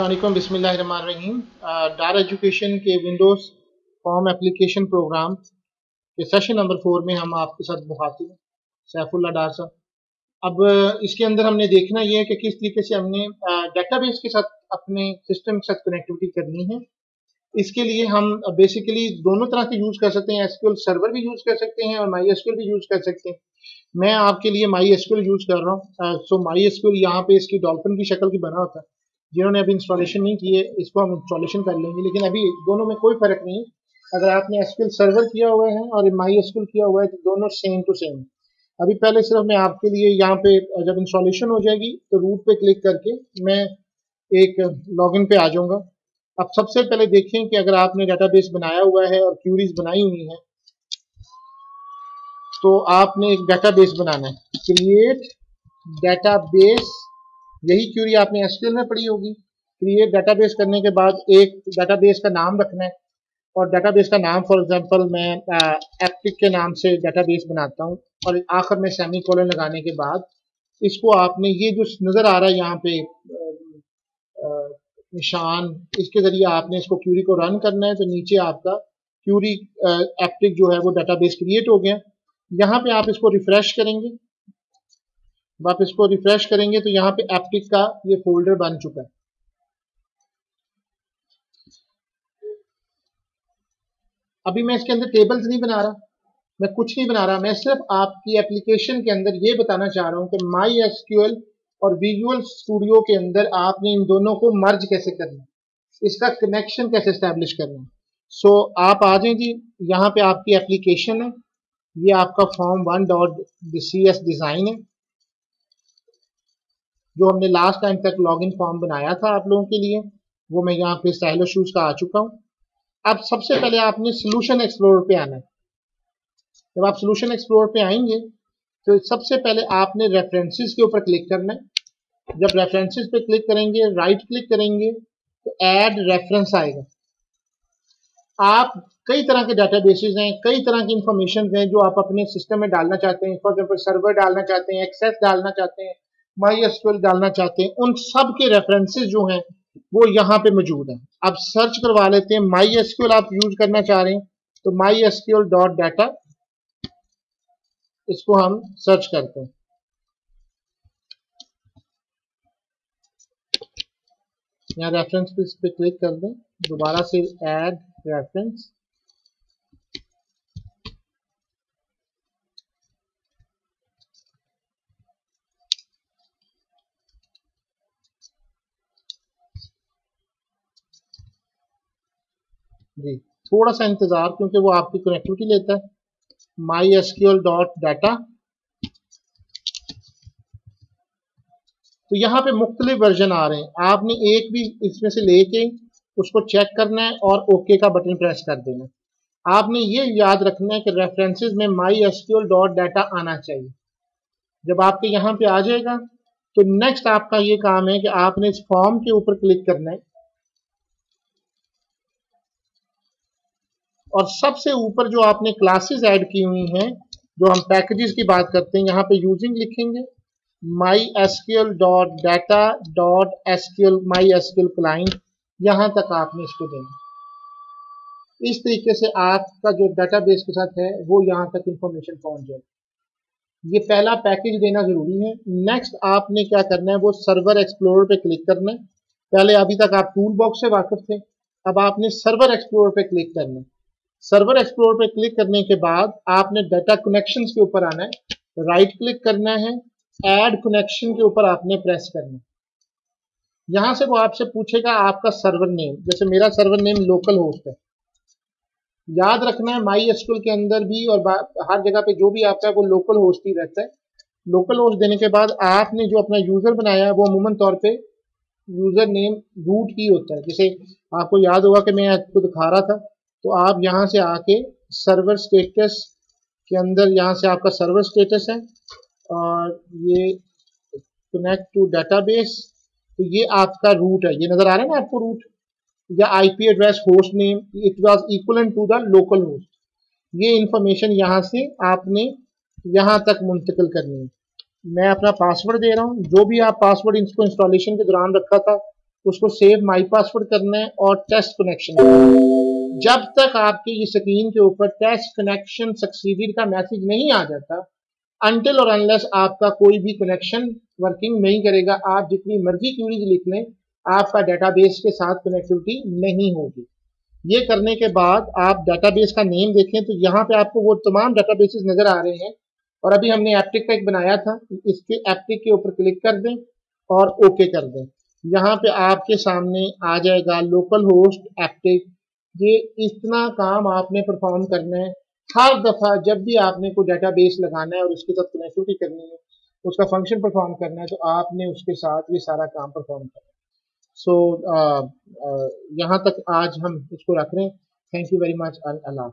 बिस्मिल्लाहिर्रहमानिर्रहीम डार एजुकेशन के Windows form application program के सेशन नंबर फोर में हम आपके साथ मुखातिब सैफुल्ला डार साहब। अब इसके अंदर हमने देखना यह है कि किस तरीके से हमने डेटाबेस के साथ अपने सिस्टम के साथ कनेक्टिविटी करनी है। इसके लिए हम बेसिकली दोनों तरह के यूज़ कर सकते हैं। एसक्यूएल सर्वर भी यूज़ कर सकते हैं और माई एसक्यूएल भी यूज़ कर सकते हैं। मैं आपके लिए माई एसक्यूएल यूज़ कर रहा हूँ। सो माई एसक्यूएल यहाँ पे इसकी डॉल्फिन की शक्ल की बना होता है। जिन्होंने अभी इंस्टॉलेशन नहीं किए इसको हम इंस्टॉलेशन कर लेंगे। लेकिन अभी दोनों में कोई फ़र्क नहीं। अगर आपने एसक्यूएल सर्वर किया हुआ है और माई एसक्यूएल किया हुआ है तो दोनों सेम टू सेम अभी पहले सिर्फ़ मैं आपके लिए यहाँ पे जब इंस्टॉलेशन हो जाएगी तो रूट पे क्लिक करके मैं एक लॉगिन पे आ जाऊँगा। अब सबसे पहले देखें कि अगर आपने डाटाबेस बनाया हुआ है और क्यूरीज बनाई हुई है तो आपने एक डाटाबेस बनाना है। क्रिएट डाटाबेस यही क्यूरी आपने एसक्यूएल में पढ़ी होगी। क्रिएट डाटाबेस करने के बाद एक डाटाबेस का नाम रखना है। और डाटाबेस का नाम फॉर एग्जांपल मैं एप्टिक के नाम से डाटाबेस बनाता हूँ। और आखिर में सेमी कोलन लगाने के बाद इसको आपने ये जो नज़र आ रहा है यहाँ पे निशान, इसके ज़रिए आपने इसको क्यूरी को रन करना है। तो नीचे आपका क्यूरी एप्टिक जो है वो डाटाबेस क्रिएट हो गया। यहाँ पे आप इसको रिफ्रेश करेंगे। आप इसको रिफ्रेश करेंगे तो यहाँ पे एप्टिक का ये फोल्डर बन चुका है। अभी मैं इसके अंदर टेबल्स नहीं बना रहा मैं कुछ नहीं बना रहा मैं सिर्फ़ आपकी एप्लीकेशन के अंदर ये बताना चाह रहा हूँ कि माई एसक्यूएल और विजुअल स्टूडियो के अंदर आपने इन दोनों को मर्ज कैसे करना इसका कनेक्शन कैसे स्टैब्लिश करना है। सो so, आप आ जाए जी यहाँ पे आपकी एप्लीकेशन है ये आपका form one dot C design है। जो हमने लास्ट टाइम तक लॉगिन फॉर्म बनाया था आप लोगों के लिए, वो मैं यहाँ पे स्टाइलो शूज़ का आ चुका हूँ। अब सबसे पहले आपने सोल्यूशन एक्सप्लोर पे आना है। जब आप सोल्यूशन एक्सप्लोर पे आएँगे तो सबसे पहले आपने रेफरेंसेस के ऊपर क्लिक करना है। जब रेफरेंसेस पे क्लिक करेंगे राइट क्लिक करेंगे तो ऐड रेफरेंस आएगा। आप कई तरह के डाटाबेसेस हैं, कई तरह की इंफॉर्मेशन हैं जो आप अपने सिस्टम में डालना चाहते हैं फॉर एग्ज़ाम्पल सर्वर डालना चाहते हैं एक्सेस डालना चाहते हैं। माई डालना चाहते हैं, उन सब के रेफरेंसेस जो हैं, वो यहाँ पे मौजूद हैं। अब सर्च करवा लेते हैं माई एसक्यूएल आप यूज़ करना चाह रहे हैं तो माई एसक्यूएल डॉट डाटा, इसको हम सर्च करते हैं। यहाँ रेफरेंस पे क्लिक कर दें, दोबारा से ऐड रेफरेंस जी, थोड़ा सा इंतज़ार क्योंकि वो आपकी कनेक्टिविटी लेता है। माई एसक्यूएल डॉट डाटा तो यहाँ पे मुख्तलिफ़ वर्जन आ रहे हैं। आपने एक भी इसमें से लेके उसको चेक करना है और ओके का बटन प्रेस कर देना आपने ये याद रखना है कि रेफरेंसेस में माई एसक्यूएल डॉट डाटा आना चाहिए। जब आपके यहाँ पे आ जाएगा तो नेक्स्ट आपका ये काम है कि आपने इस फॉर्म के ऊपर क्लिक करना है। और सबसे ऊपर जो आपने क्लासेस ऐड की हुई हैं, जो हम पैकेजेस की बात करते हैं, यहाँ पे यूजिंग लिखेंगे MySQL dot data dot SQL MySQL client यहाँ तक आपने इसको देना। इस तरीके से आपका जो डाटाबेस के साथ है, वो यहाँ तक इंफॉर्मेशन पहुँच जाए ये पहला पैकेज देना ज़रूरी है। नेक्स्ट आपने क्या करना है, वो सर्वर एक्सप्लोर पे क्लिक करना है। पहले अभी तक आप टूल बॉक्स से वाकिफ थे, अब आपने सर्वर एक्सप्लोर पे क्लिक करना है। सर्वर एक्सप्लोर पे क्लिक करने के बाद आपने डाटा कनेक्शन के ऊपर आना है। राइट क्लिक करना है। एड कनेक्शन के ऊपर आपने प्रेस करना है। यहाँ से वो आपसे पूछेगा आपका सर्वर नेम। जैसे मेरा सर्वर नेम लोकल होस्ट है। याद रखना है माई एसक्यूएल के अंदर भी और हर जगह पे जो भी आपका है वो लोकल होस्ट ही रहता है। लोकल होस्ट देने के बाद आपने जो अपना यूज़र बनाया है, वो अमूमन तौर पे यूज़र नेम रूट ही होता है। जैसे आपको याद होगा कि मैं आपको दिखा रहा था तो आप यहाँ से आके सर्वर स्टेटस के अंदर यहाँ से आपका सर्वर स्टेटस है और ये कनेक्ट टू डेटाबेस तो ये आपका रूट है। ये नज़र आ रहा है ना आपको रूट या IP address host name it was equal to the local host ये इंफॉर्मेशन यहाँ से आपने यहाँ तक मुंतकिल करनी है। मैं अपना पासवर्ड दे रहा हूँ। जो भी आप पासवर्ड इसको इंस्टॉलेशन के दौरान रखा था, उसको सेव माई पासवर्ड करना है और टेस्ट कनेक्शन जब तक आपके ये स्क्रीन के ऊपर टेस्ट कनेक्शन सक्सीडेड का मैसेज नहीं आ जाता अनटिल और अनलेस आपका कोई भी कनेक्शन वर्किंग नहीं करेगा, आप जितनी मर्ज़ी क्यूरीज लिख लें, आपका डेटाबेस के साथ कनेक्टिविटी नहीं होगी। ये करने के बाद आप डेटाबेस का नेम देखें तो यहाँ पे आपको वो तमाम डेटाबेसेस नज़र आ रहे हैं। और अभी हमने एप्टिक का एक बनाया था, इसके एप्टिक के ऊपर क्लिक कर दें और ओके कर दें। यहाँ पे आपके सामने आ जाएगा लोकल होस्ट एप्टिक ये इतना काम आपने परफॉर्म करना है। हर दफ़ा जब भी आपने कोई डेटाबेस लगाना है और उसके साथ कनेक्टिविटी करनी है उसका फ़ंक्शन परफॉर्म करना है तो आपने उसके साथ ये सारा काम परफॉर्म करना है। सो so, uh, uh, यहाँ तक आज हम इसको रख रहे हैं। Thank you very much Allah